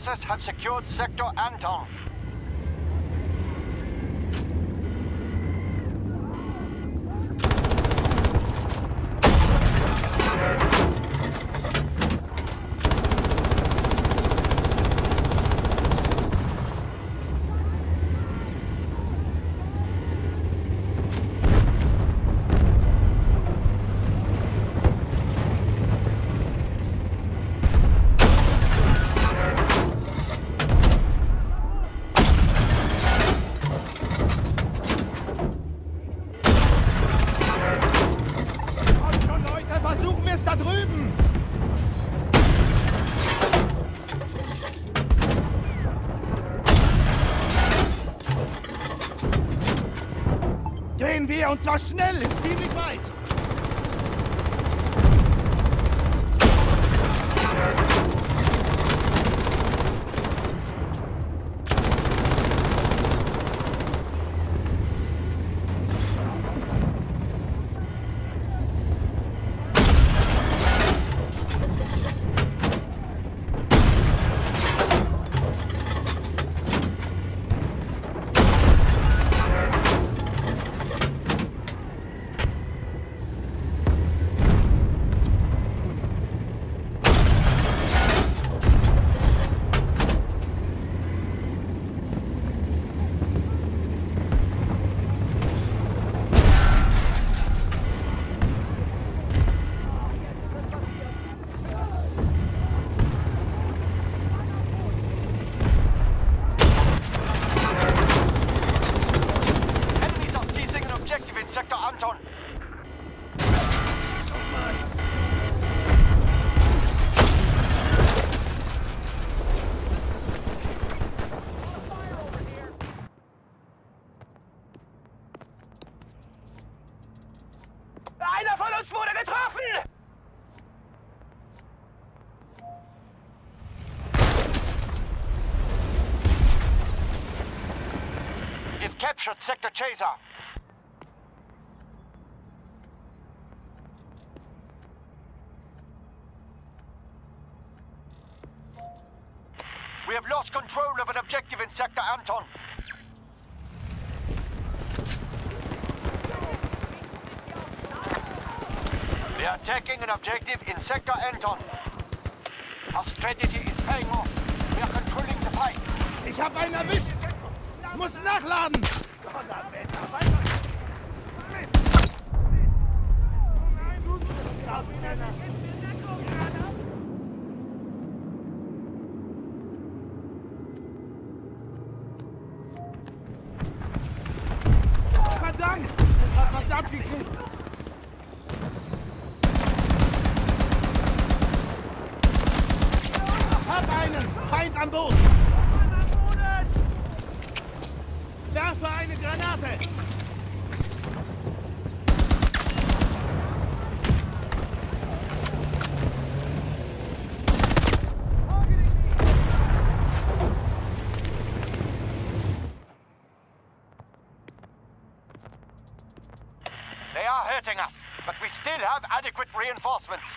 forces have secured Sector Anton. Und zwar schnell! Captured Sector Caesar. We have lost control of an objective in Sector Anton. We are attacking an objective in Sector Anton. Our strategy is paying off. We are controlling the fight. Ich hab einen erwischt! Muss nachladen! Verdammt! Ich was abgekriegt! Hab einen! Feind an Boot! Werfe eine Granate! They are hurting us, but we still have adequate reinforcements.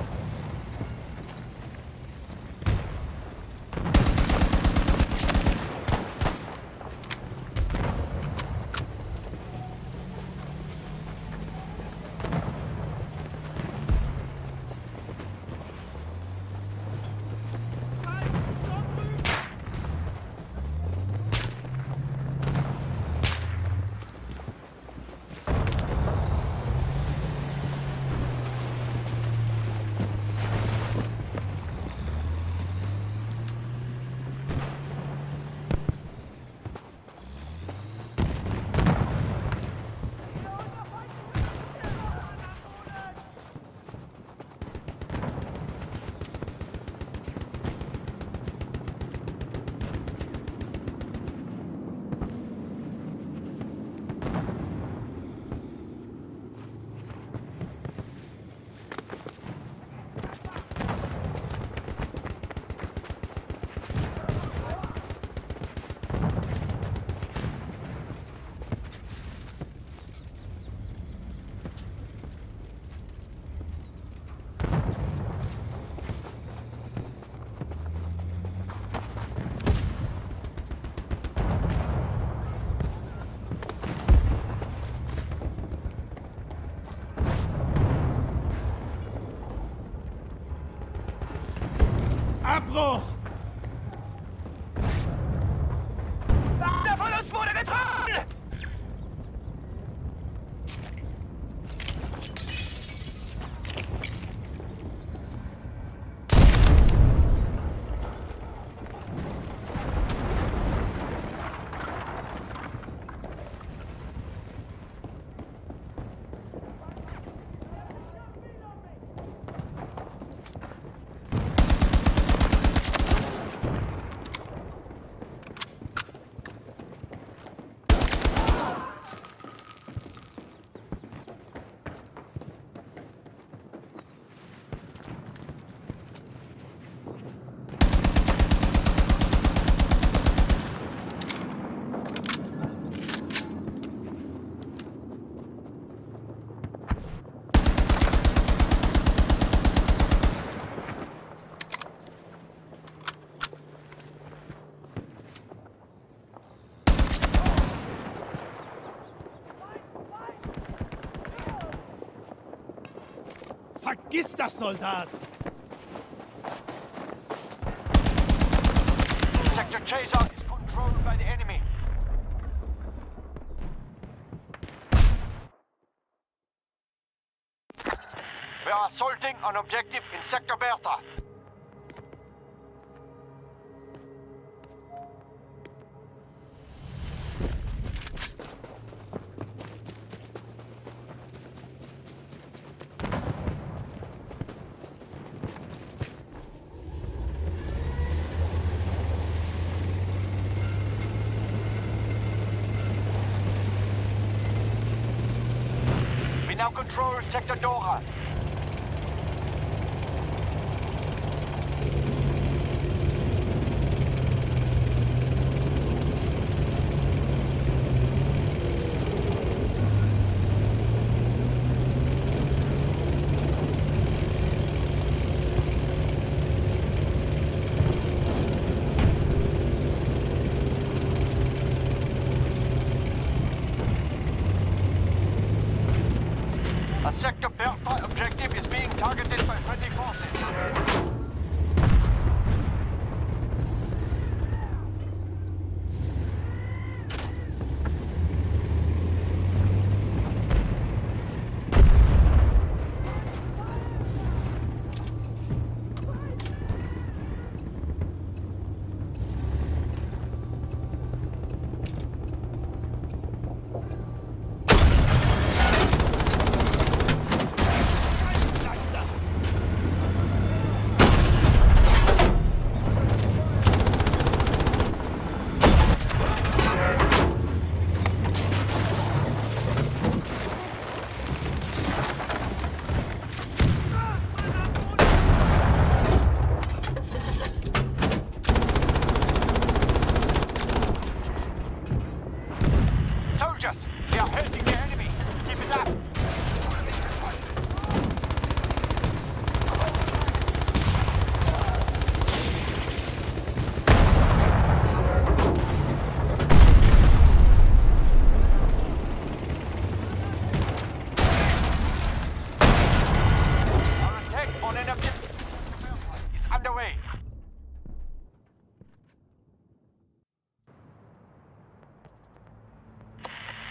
Abbruch! Das, Soldat! Sector Caesar is controlled by the enemy. We are assaulting an objective in Sector Bertha. Now Sector Dora. Sector Bertha objective is being targeted by friendly forces. Soldiers, we are helping the enemy. Keep it up.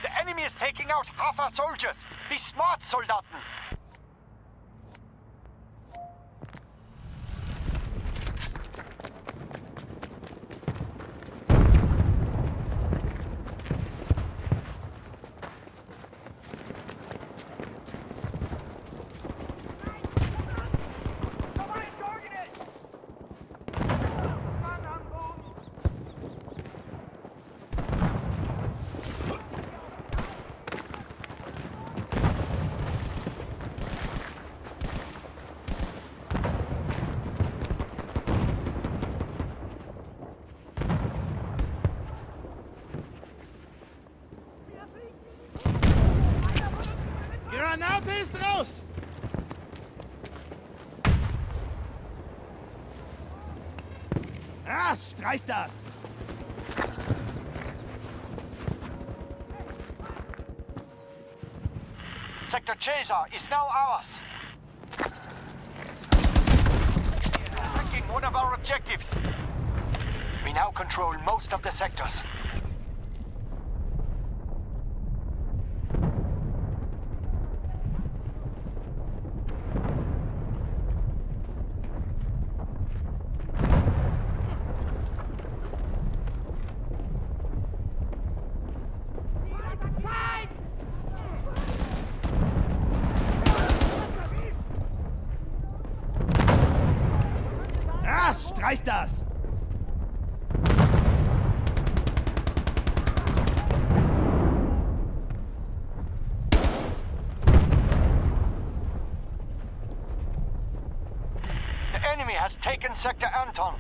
The enemy is taking out half our soldiers. Be smart, Soldaten. Ah, streich das! Sector Caesar is now ours. Attacking one of our objectives. We now control most of the sectors. Ah, streich das! The enemy has taken Sector Anton.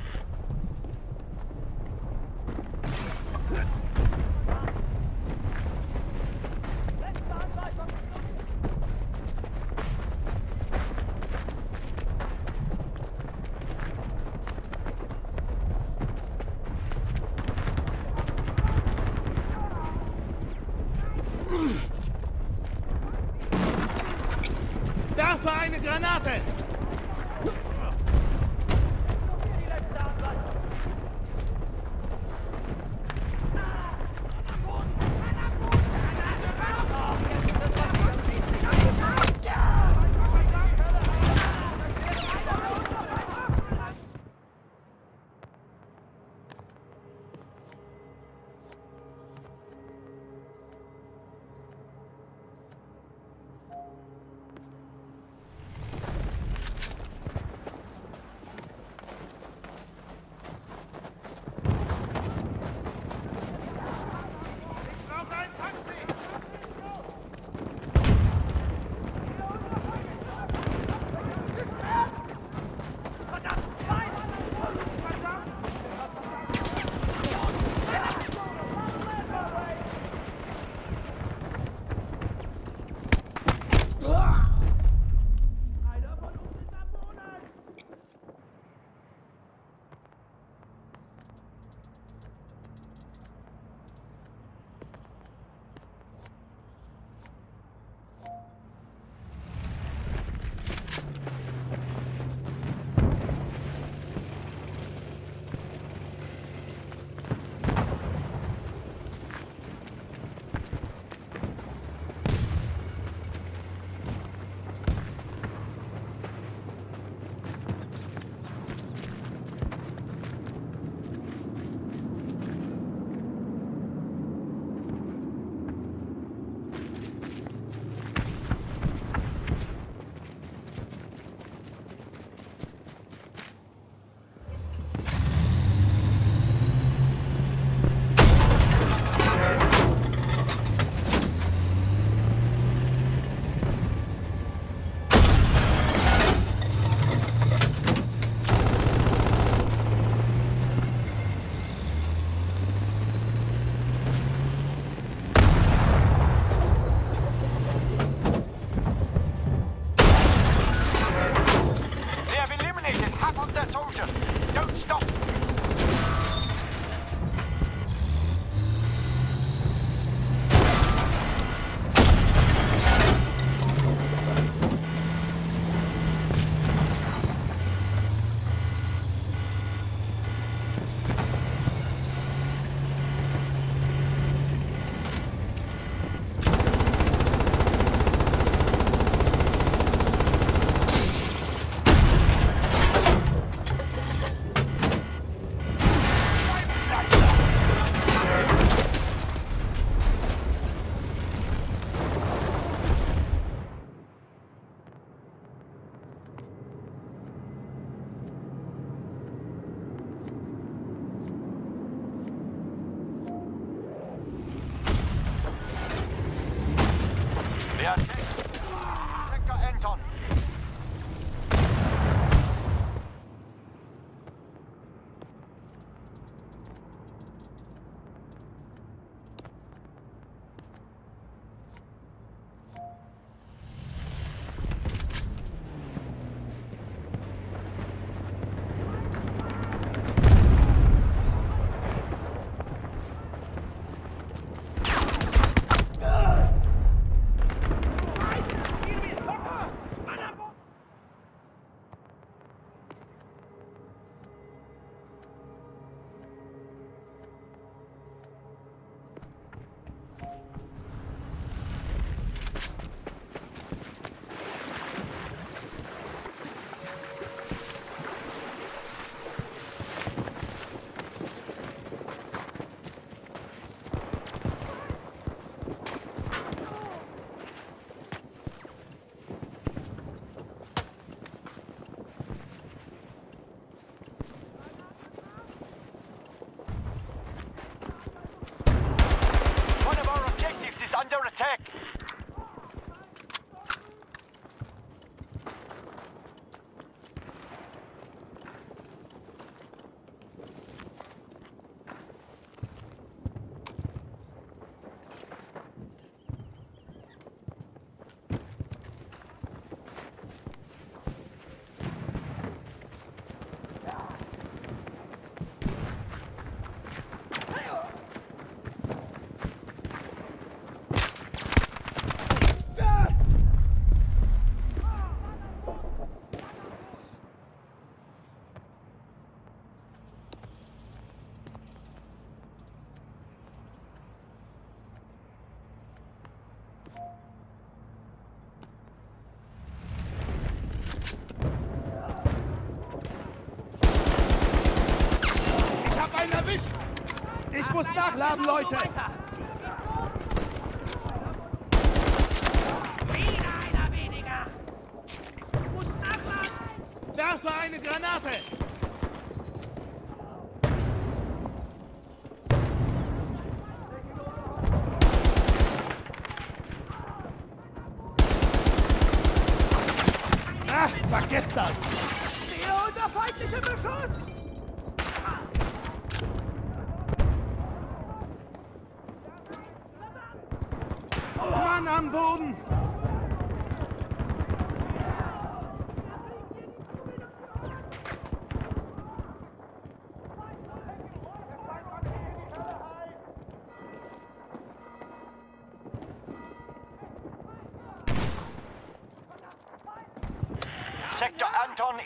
Stehe unter feindlichem Beschuss!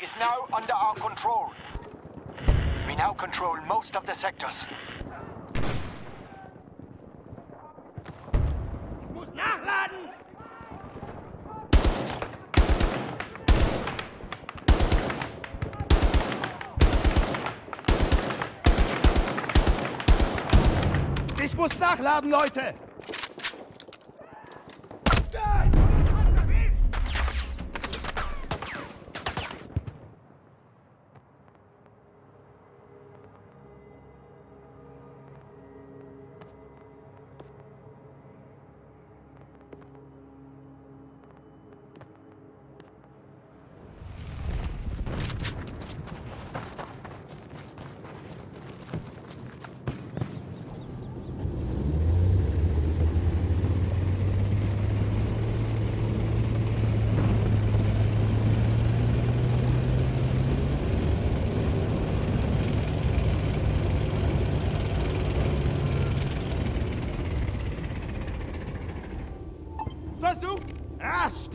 is now under our control. We now control most of the sectors. Ich muss nachladen, Leute!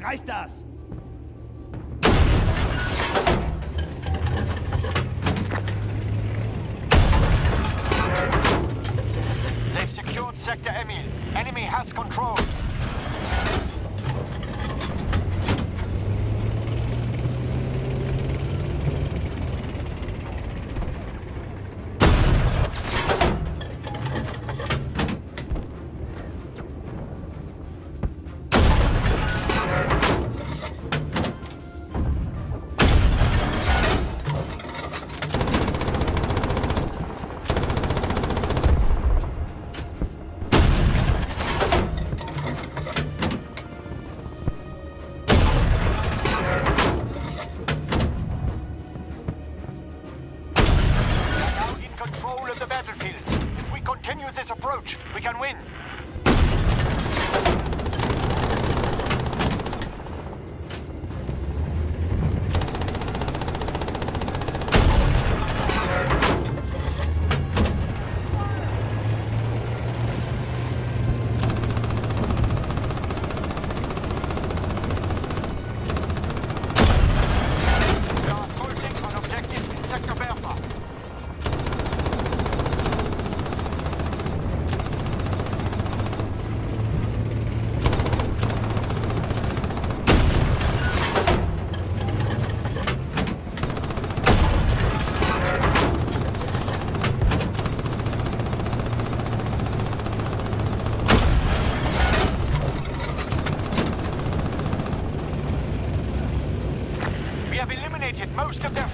Reicht das! Most of their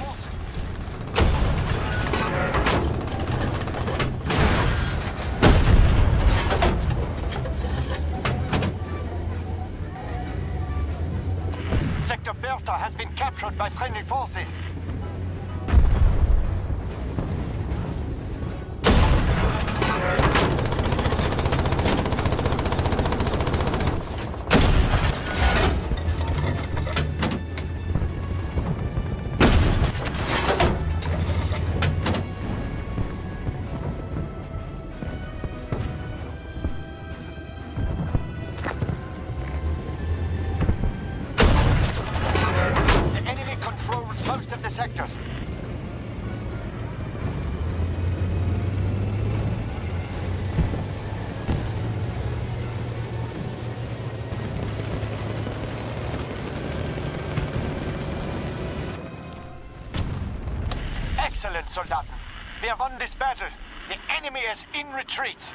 Soldaten. We have won this battle. The enemy is in retreat.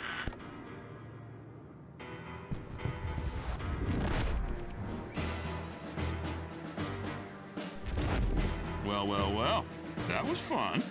Well, well, well. That was fun.